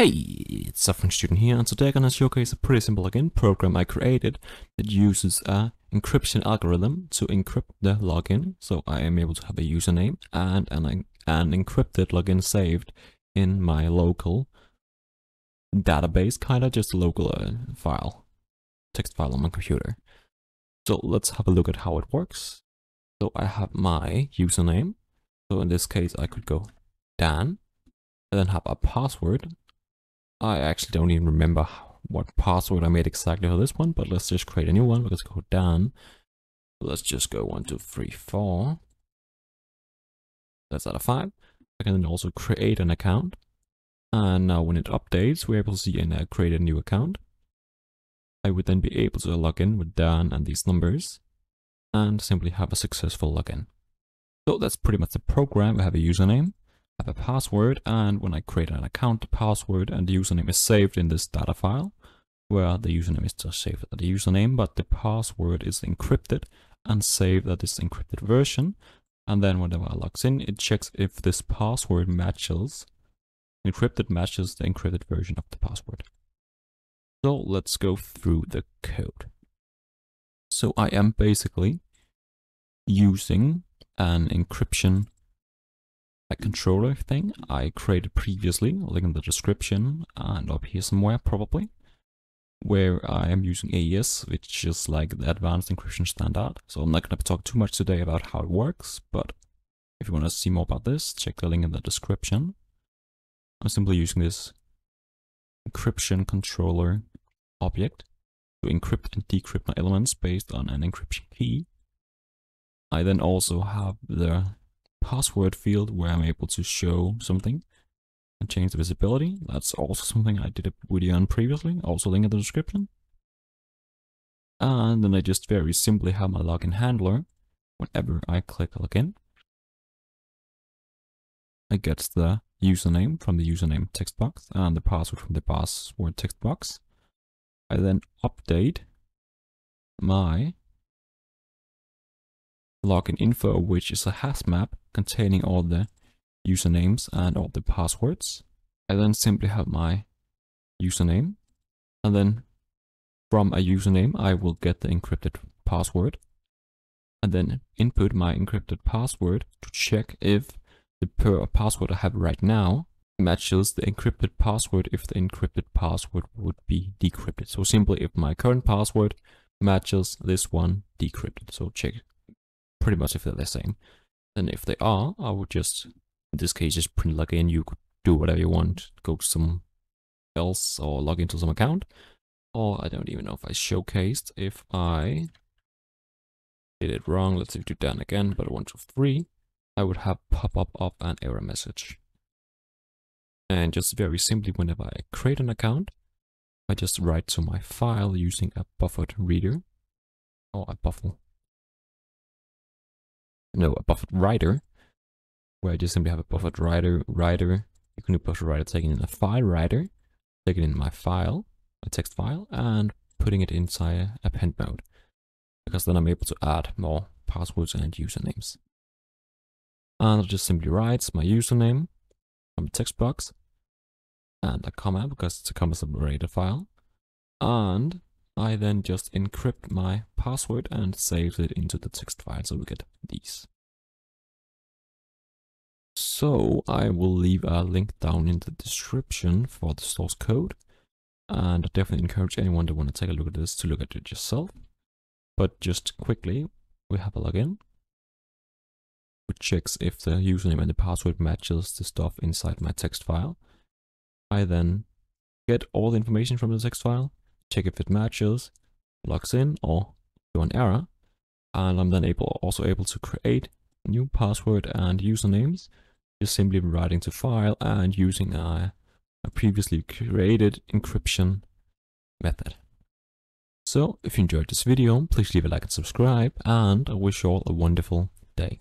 Hey, it's Suffering Student here, and today I'm gonna showcase a pretty simple login program I created that uses a encryption algorithm to encrypt the login, so I am able to have a username and an, an encrypted login saved in my local database, kinda just a local uh, file, text file on my computer. So let's have a look at how it works. So I have my username, so in this case I could go Dan, and then have a password I actually don't even remember what password I made exactly for this one, but let's just create a new one. Let's go down. Let's just go one, two, three, four. That's out of five. I can then also create an account. And now when it updates, we're able to see and uh, create a new account. I would then be able to log in with Dan and these numbers and simply have a successful login. So that's pretty much the program. We have a username have a password and when I create an account, the password and the username is saved in this data file where the username is just saved as the username, but the password is encrypted and saved at this encrypted version. And then whenever I logs in, it checks if this password matches, encrypted matches the encrypted version of the password. So let's go through the code. So I am basically using an encryption a controller thing I created previously, link in the description and up here somewhere probably, where I am using AES, which is like the advanced encryption standard. So I'm not going to talk too much today about how it works, but if you want to see more about this, check the link in the description. I'm simply using this encryption controller object to encrypt and decrypt my elements based on an encryption key. I then also have the password field where I'm able to show something and change the visibility. That's also something I did a video on previously, also link in the description. And then I just very simply have my login handler. Whenever I click login, it gets the username from the username text box and the password from the password text box. I then update my login info, which is a hash map containing all the usernames and all the passwords. I then simply have my username and then from a username I will get the encrypted password and then input my encrypted password to check if the per password I have right now matches the encrypted password if the encrypted password would be decrypted. So simply if my current password matches this one decrypted. So check pretty much if they're the same. And if they are, I would just, in this case, just print login. You could do whatever you want, go to some else or log into some account. Or I don't even know if I showcased. If I did it wrong, let's do that again, but one, two, three, I would have pop up of an error message. And just very simply, whenever I create an account, I just write to my file using a buffered reader or a buffer no, a buffered writer, where I just simply have a buffered writer, writer, you can do buffered writer taking in a file writer, taking in my file, a text file, and putting it inside append mode. Because then I'm able to add more passwords and usernames. And I'll just simply write my username from the text box and a comma because it's a comma separated file. And I then just encrypt my password and save it into the text file so we get these. So I will leave a link down in the description for the source code and I definitely encourage anyone to want to take a look at this to look at it yourself. But just quickly, we have a login which checks if the username and the password matches the stuff inside my text file. I then get all the information from the text file check if it matches, logs in or do an error. And I'm then able also able to create new password and usernames just simply writing to file and using a, a previously created encryption method. So if you enjoyed this video, please leave a like and subscribe and I wish you all a wonderful day.